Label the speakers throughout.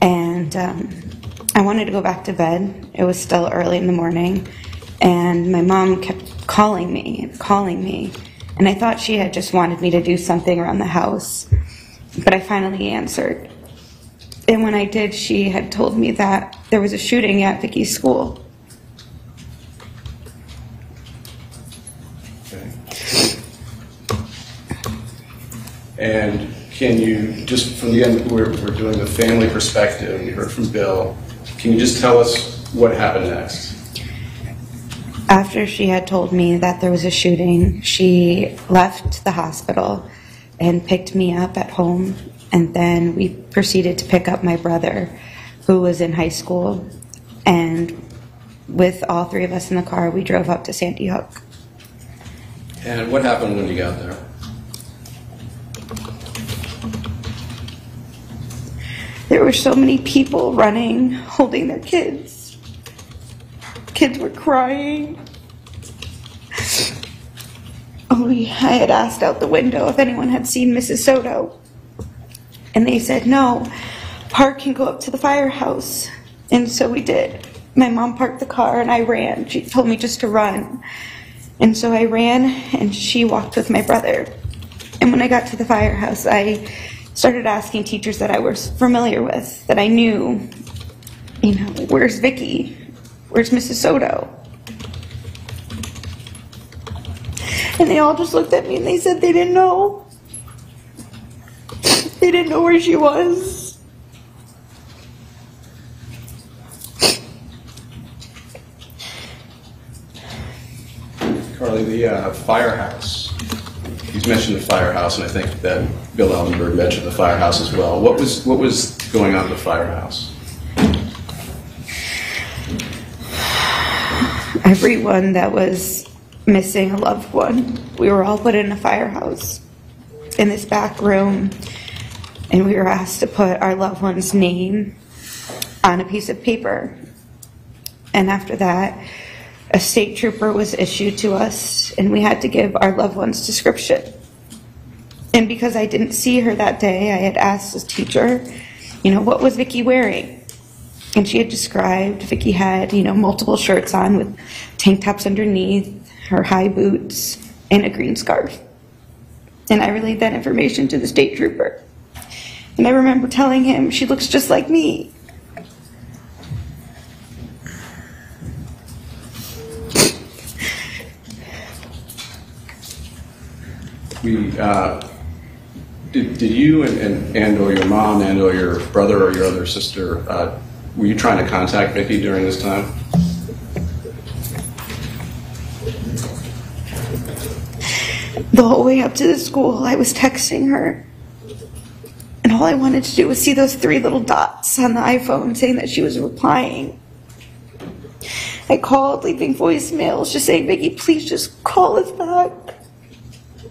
Speaker 1: and um, I wanted to go back to bed. It was still early in the morning, and my mom kept calling me calling me, and I thought she had just wanted me to do something around the house, but I finally answered. And when I did, she had told me that there was a shooting at Vicky's school.
Speaker 2: Okay. And can you, just from the end, we're, we're doing the family perspective, you heard from Bill. Can you just tell us what happened next?
Speaker 1: After she had told me that there was a shooting, she left the hospital and picked me up at home. And then we proceeded to pick up my brother, who was in high school. And with all three of us in the car, we drove up to Sandy Hook.
Speaker 2: And what happened when you got there?
Speaker 1: There were so many people running, holding their kids. Kids were crying. Oh, we, I had asked out the window if anyone had seen Mrs. Soto. And they said, no, Park can go up to the firehouse. And so we did. My mom parked the car and I ran. She told me just to run. And so I ran and she walked with my brother. And when I got to the firehouse, I started asking teachers that I was familiar with, that I knew, you know, where's Vicky? Where's Mrs. Soto? And they all just looked at me and they said they didn't know. They didn't know where she was.
Speaker 2: Carlee, the uh, firehouse. He's mentioned the firehouse, and I think that Bill Aldenberg mentioned the firehouse as well. What was what was going on at the firehouse?
Speaker 1: Everyone that was missing a loved one, we were all put in a firehouse in this back room, and we were asked to put our loved one's name on a piece of paper. And after that, a state trooper was issued to us, and we had to give our loved one's description. And because I didn't see her that day, I had asked the teacher, you know, what was Vicky wearing? And she had described Vicky had, you know, multiple shirts on with tank tops underneath, her high boots, and a green scarf. And I relayed that information to the state trooper. And I remember telling him, she looks just like me.
Speaker 2: We uh, did, did you and, and and or your mom and or your brother or your other sister uh, were you trying to contact Vicky during this time?
Speaker 1: The whole way up to the school, I was texting her. And all I wanted to do was see those three little dots on the iPhone saying that she was replying. I called, leaving voicemails, just saying, Vicky, please just call us back.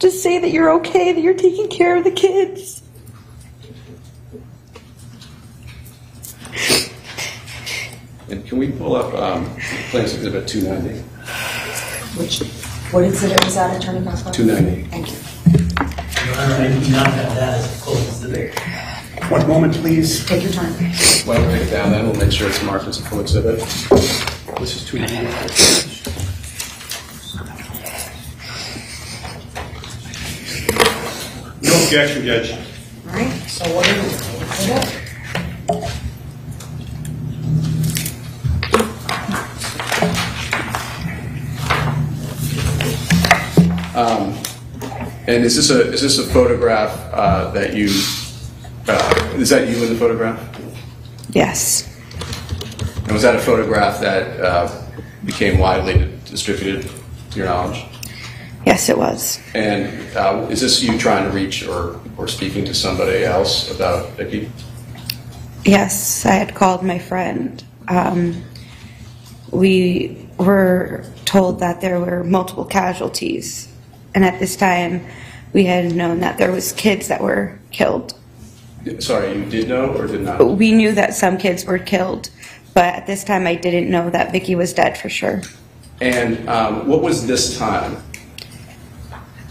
Speaker 1: Just say that you're okay, that you're taking care of the kids.
Speaker 2: And can we pull up um, Plans Exhibit 290?
Speaker 3: Which, what exhibit was that, Attorney Pascal?
Speaker 2: 290.
Speaker 3: Thank you.
Speaker 4: Your Honor, I do not have that as close as the date.
Speaker 5: One moment, please.
Speaker 3: Take your time.
Speaker 2: Why don't we take it down then? We'll make sure it's marked as a full exhibit.
Speaker 5: This is 290. Objection, Judge.
Speaker 3: All right, so what do we, exhibit?
Speaker 2: And is this a is this a photograph uh, that you uh, is that you in the photograph?
Speaker 1: Yes.
Speaker 2: And was that a photograph that uh, became widely distributed, to your knowledge?
Speaker 1: Yes, it was.
Speaker 2: And uh, is this you trying to reach or, or speaking to somebody else about Vicky?
Speaker 1: Yes, I had called my friend. Um, we were told that there were multiple casualties, and at this time, we had known that there was kids that were killed.
Speaker 2: Sorry, you did know or did not?
Speaker 1: We knew that some kids were killed, but at this time, I didn't know that Vicky was dead for sure.
Speaker 2: And um, what was this time?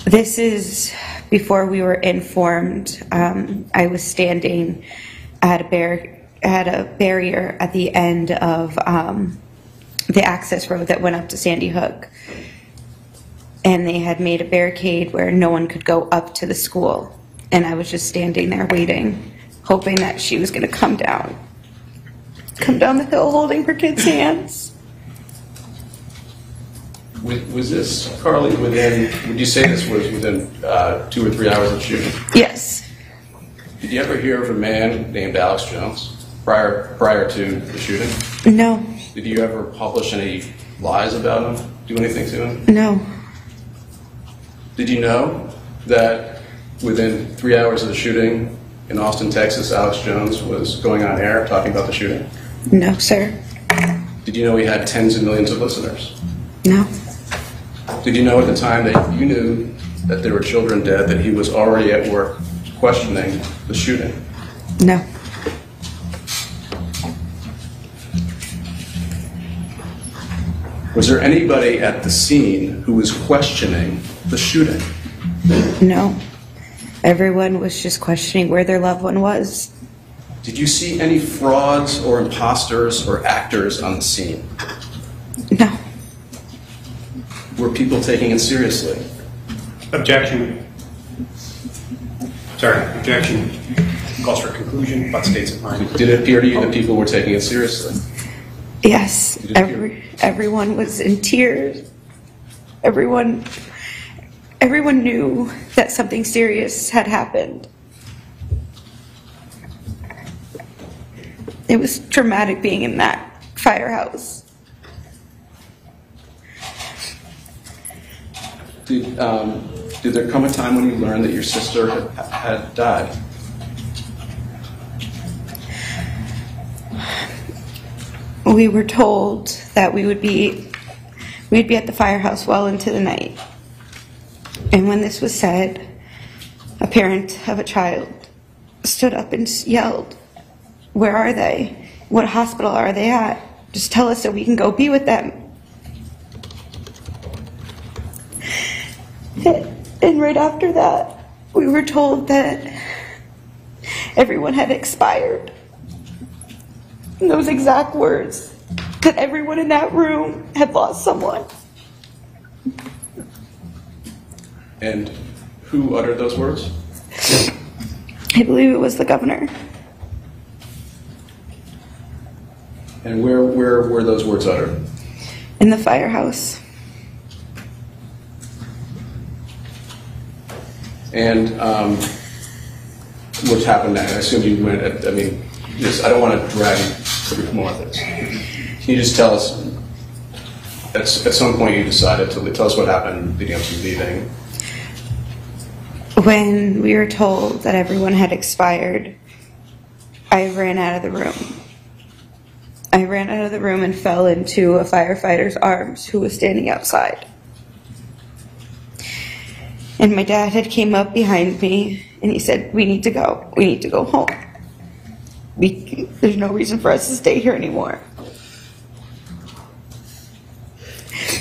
Speaker 1: This is before we were informed. Um, I was standing at a bar- had a barrier at the end of um, the access road that went up to Sandy Hook. And they had made a barricade where no one could go up to the school. And I was just standing there waiting, hoping that she was going to come down. Come down the hill holding her kids' hands.
Speaker 2: Was this, Carlee, within, would you say this was within uh, two or three hours of shooting?
Speaker 1: Yes.
Speaker 2: Did you ever hear of a man named Alex Jones prior, prior to the shooting?
Speaker 1: No.
Speaker 2: Did you ever publish any lies about him? Do anything to him?
Speaker 1: No.
Speaker 2: Did you know that within three hours of the shooting in Austin, Texas, Alex Jones was going on air talking about the shooting?
Speaker 1: No, sir.
Speaker 2: Did you know he had tens of millions of listeners?
Speaker 1: No.
Speaker 2: Did you know at the time that you knew that there were children dead that he was already at work questioning the shooting?
Speaker 1: No.
Speaker 2: Was there anybody at the scene who was questioning the shooting?
Speaker 1: No. Everyone was just questioning where their loved one was.
Speaker 2: Did you see any frauds or imposters or actors on the scene?
Speaker 1: No.
Speaker 2: Were people taking it seriously?
Speaker 5: Objection. Sorry, objection. Calls for a conclusion, but states of mind.
Speaker 2: Did it appear to you that people were taking it seriously?
Speaker 1: Yes.
Speaker 2: You did
Speaker 1: Every, everyone was in tears. Everyone, everyone knew that something serious had happened. It was traumatic being in that firehouse.
Speaker 2: Did, um, did there come a time when you learned that your sister had, had died?
Speaker 1: We were told that we would be, we'd be at the firehouse well into the night. And when this was said, a parent of a child stood up and yelled, Where are they? What hospital are they at? Just tell us so we can go be with them. And right after that, we were told that everyone had expired. In those exact words, that everyone in that room had lost someone.
Speaker 2: And who uttered those words?
Speaker 1: I believe it was the governor.
Speaker 2: And where, where were those words uttered?
Speaker 1: in the firehouse.
Speaker 2: And um, what happened? I assume you went, I mean, just, I don't want to drag you through more of this. Can you just tell us, at, at some point you decided to, tell us what happened leading up to leaving?
Speaker 1: When we were told that everyone had expired, I ran out of the room. I ran out of the room and fell into a firefighter's arms who was standing outside. And my dad had came up behind me and he said, "We need to go. We need to go home. We, there's no reason for us to stay here anymore."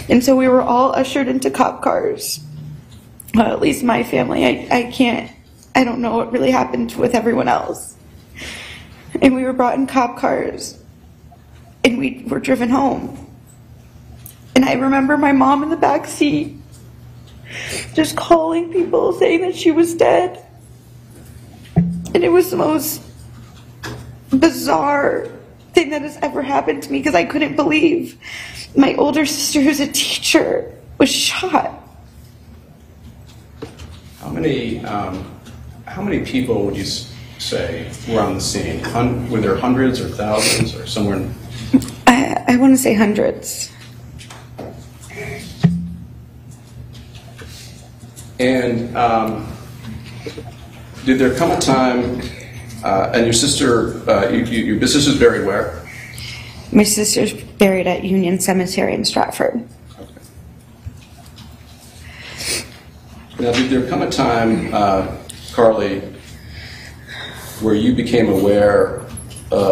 Speaker 1: And so we were all ushered into cop cars. Well, at least my family. I, I can't, I don't know what really happened with everyone else. And we were brought in cop cars and we were driven home. And I remember my mom in the back seat just calling people saying that she was dead. And it was the most bizarre thing that has ever happened to me because I couldn't believe my older sister, who's a teacher, was shot.
Speaker 2: How many, um, how many people would you say were on the scene? Hun- Were there hundreds or thousands or somewhere?
Speaker 1: I, I want to say hundreds.
Speaker 2: And um, did there come a time, uh, and your sister, uh, you, you, your sister's buried where?
Speaker 1: My sister's buried at Union Cemetery in Stratford.
Speaker 2: Now, did there come a time, uh, Carlee, where you became aware